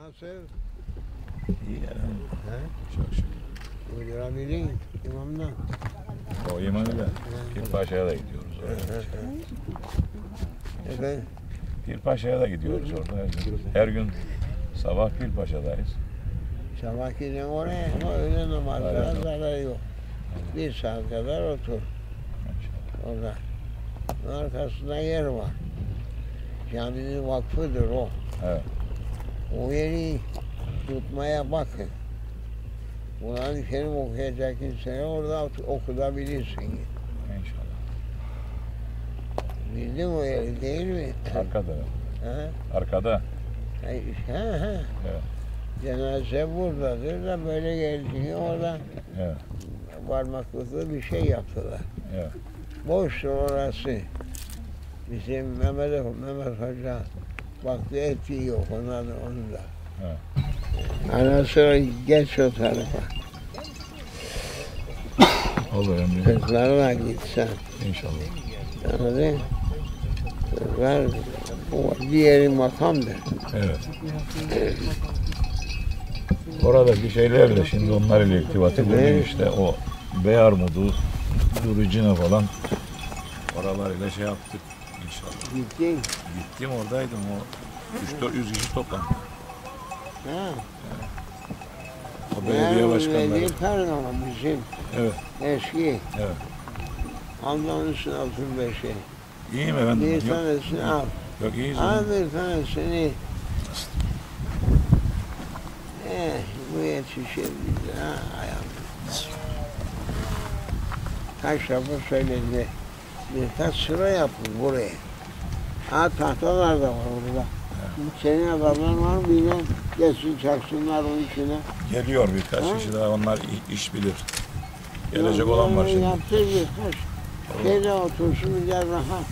Nasıl? İyi yani. He? Çok şükür. Uydurabildin imamdan. O imanıyla Pirpaşa'ya da gidiyoruz oraya. Efendim? Pirpaşa'ya da gidiyoruz orada her gün. Her gün sabah Pirpaşa'dayız. Sabahkiden oraya ama öğle namazına zararı yok. Bir saat kadar otur orada. Arkasında yer var. Caminin vakfıdır o. Evet. O yeri tutmaya bakın. Kur'an-ı Kerim okuyacak kimseye orada okutabilirsin. İnşallah. Bildin o yeri değil mi? Arkada. Ha? Arkada. Ha, ha. Evet. Cenaze buradadır da böyle geldiğini orada Evet. parmaklıklı bir şey yaptılar. Evet. Boştur orası. Bizim Mehmet, Mehmet Hoca baktı eti yok ona da onu da. Evet. Ondan sonra geç o tarafa. Olur emri. Kızlarla gitsen. İnşallah. Anladın? Kızlar o diğeri makamdır. Evet. Oradaki şeylerle şimdi onlar ile irtibatı kurduk Evet. işte o bey armudu, durucuna falan oralarıyla şey yaptık inşallah. Gittin. Gittim oradaydım o 3-400 kişi toplam. Ha. O belediye başkanları. Belediye Pergama bizim Evet, eski. evet. Anlamışsın altın beşi. İyiyim efendim. Bir Yok, tanesini al. yok iyiyiz. Al bir tanesini. Eh, bu yetişir bize. Ha, ayağım. Kaç lafı söyledi. Birkaç sıra yapın buraya. Ha tahtalar da var burada. Senin adamlar var mı bilmem. Gelsin çaksınlar onun içine. Geliyor birkaç Ha? kişi daha onlar i- iş bilir. Gelecek olan var şimdi. Yaptır birkaç. Şeyde otursun bir de rahat.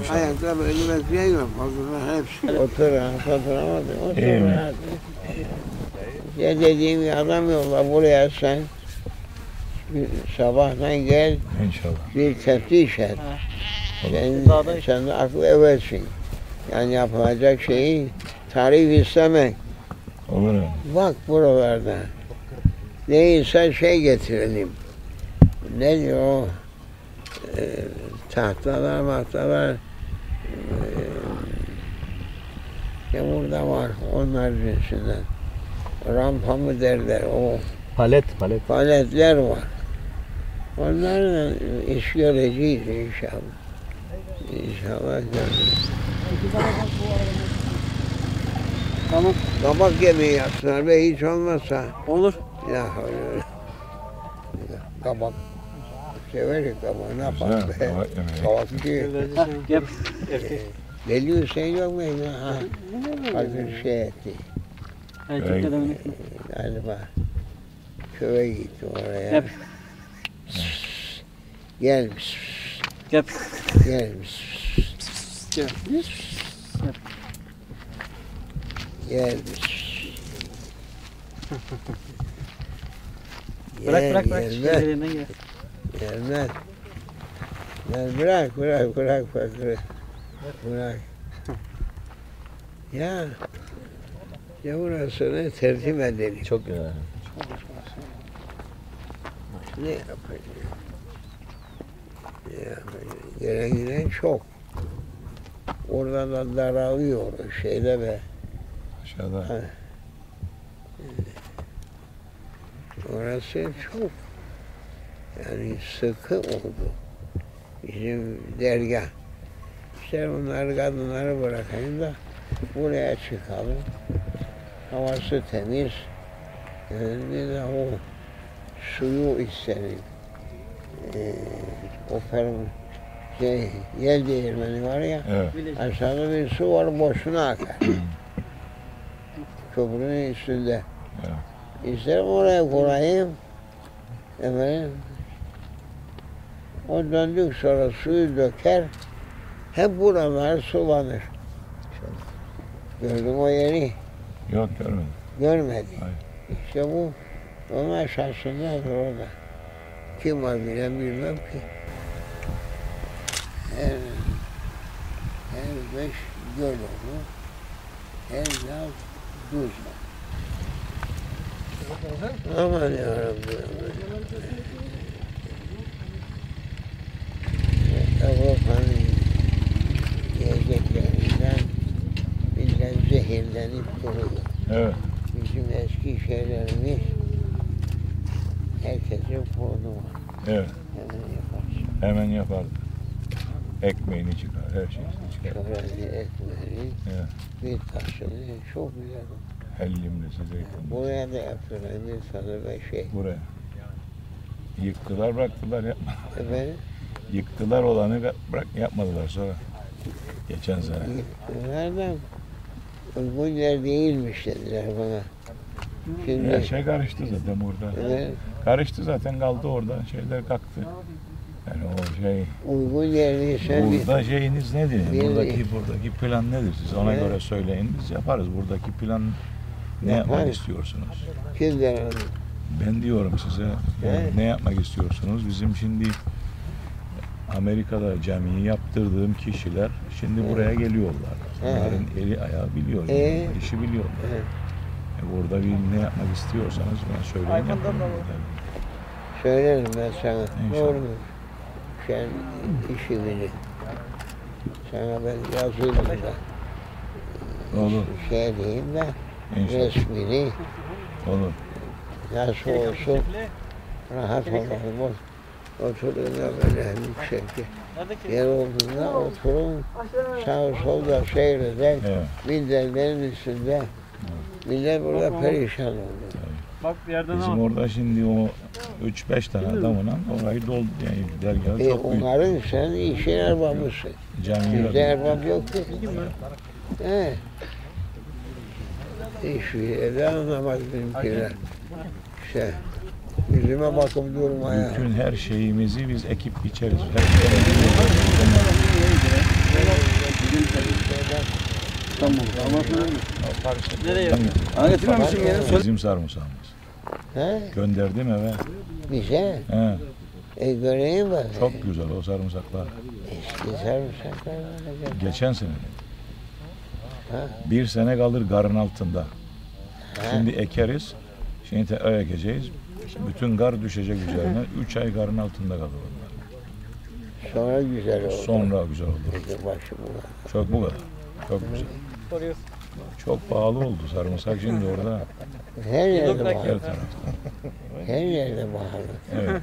İnşallah. Ayakta böyle bekliyorum. Oturun hepsi. Otur ha, oturamadım. Otur İyi mi? rahat. Ya dediğim bir adam yolla buraya sen. Bir sabahtan gel, İnşallah. bir teftiş et. Sen, sen de aklı evvelsin. Yani yapılacak şeyi tarif istemek. Olur efendim. Bak buralarda. Neyse şey getirelim. Ne diyor o? Ee, tahtalar mahtalar. Ee, ya burada var onlar cinsinden. Rampa mı derler o Palet, palet. paletler var. Onlarla iş göreceğiz inşallah. İnşallah göreceğiz. Tamam. Kabak yemeği yapsınlar ve hiç olmazsa Olur. Ya hayır. Kabak. Severim kabağı. Ne yapalım Güzel. be? Kabak. Erkek. Deli Hüseyin yok muydu? Ha. Bakın şey etti. Galiba. Köye gitti oraya. Yap. Gelmiş. Gel. Gelmiş. Gel. Gelmiş. Bırak Gel, bırak bırak. Gelmez. Gelmez. Gel bırak bırak bırak bırak. Bırak. bırak. ya. Ya burasını tertip edelim. Çok güzel. Ne yapacağız? Gelen giden çok. Orada da daralıyor şeyde be. Aşağıda. Orası çok yani sıkı oldu. Bizim dergah. İşte onları kadınları bırakayım da buraya çıkalım. Havası temiz. Yani bir de o suyu isterim. Ee, o ferm şey, yel değirmeni var ya. Evet. Aşağıda bir su var boşuna akar. Köprünün üstünde. İsterim oraya koyayım. Efendim. O döndük sonra suyu döker. Hep buralar sulanır. Gördün o yeri. Yok görmedim. Görmedik. Hayır. İşte bu onun aşağısındadır orada. Kim var bilen bilmem ki. Her, her beş göl olur. Her yaz düz var. Aman yarabbim. Avrupa'nın yiyeceklerinden millet zehirlenip duruyor. Evet. Bizim eski şeylerimiz herkesin kurdu var. Evet. Hemen yaparsın. Hemen yapardı. Ekmeğini çıkar, her şeyini çıkar. Çöreğini, ekmeğini, Evet. bir taşını çok güzel. Hellimlisi zeytin. Buraya da yaptılar bir tane ve şey. Buraya. Yıktılar bıraktılar yapma. Efendim, Yıktılar olanı bırak yapmadılar sonra. Geçen sene. nereden uygun yer değilmiş dediler bana. Her Şimdi, şey karıştı zaten burada. evet, Karıştı zaten kaldı orada. Şeyler kalktı. Yani o şey uygun yer değilse bir Burada şeyiniz nedir? Bir- Buradaki buradaki plan nedir? Siz ona Evet. göre söyleyin. Biz yaparız. Buradaki plan ne yapmak Yaparız. istiyorsunuz? kimler onu? Ben diyorum size yani Evet. ne yapmak istiyorsunuz? Bizim şimdi Amerika'da camiyi yaptırdığım kişiler şimdi Evet. buraya geliyorlar. Evet. Onların eli ayağı biliyor. Ee? yani işi biliyorlar. Evet. E burada bir ne yapmak istiyorsanız ben söyleyin yaparım. Söylerim ben sana. İnşallah. Doğru Sen işi bilir. Sana ben yazayım da. Olur. Şey diyeyim de İnşallah. resmini Olur. nasıl olsun rahat olalım. Oturduğunda böyle yüksekte yer olduğunda oturun sağ solda seyreder. Evet. Minderlerin üstünde millet burada perişan oldu. Bak bir yerden Bizim orada şimdi o 3-5 tane adamla orayı doldu yani dergahı E, çok büyük. onların sen işin erbabısın. Camiyi Bizde erbab yok ki. He. Hiçbir yerde anlamaz bizimkiler. İşte yüzüme bakıp durmaya. bütün her şeyimizi biz ekip biçeriz. Her şeyimizi Tamam. Nereye? Aa getirmemişim ya. Bizim sarımsağımız. He? Gönderdim eve. Bize. He, E göreyim bak. çok güzel o sarımsaklar. Eski sarımsaklar var. acaba. Geçen sene. Ha? Bir sene kalır garın altında. Ha? Şimdi ekeriz. Şimdi tekrar ekeceğiz. Bütün gar düşecek üzerine. Üç ay garın altında kalır onlar. Sonra güzel oldu. Sonra güzel olur. Başı bu. Çok bu kadar. Çok güzel. Soruyorsun. Çok pahalı oldu sarımsak şimdi orada. Her yerde Yok, Her pahalı. tarafta. Her yerde pahalı. Evet.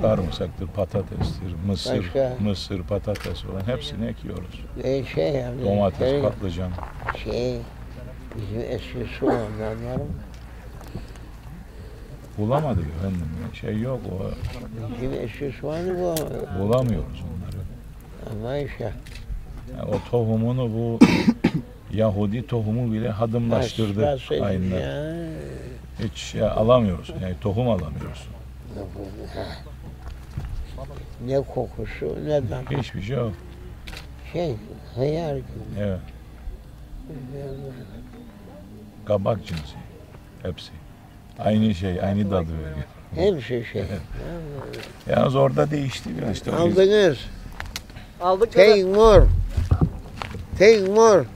Sarımsaktır, patatestir, mısır, Başka? mısır, patates falan hepsini ekiyoruz. E şey yani. Domates, senin patlıcan. Şey, bizim eski soğanlar Bulamadık efendim. Şey yok o. Bizim eski soğanı bu. Bulamıyoruz onları. Ama işte. Yani o tohumunu bu Yahudi tohumu bile hadımlaştırdı. Aynen. ya? Hiç şey alamıyoruz. Yani tohum alamıyoruz. Ne kokusu ne de Hiçbir şey yok. şey hıyar gibi. Evet. Kabak cinsi. Hepsi. Aynı şey, aynı tadı veriyor. Hepsi şey. Yalnız orada değişti biraz. İşte Aldınız. Aldık dede. Tem amor.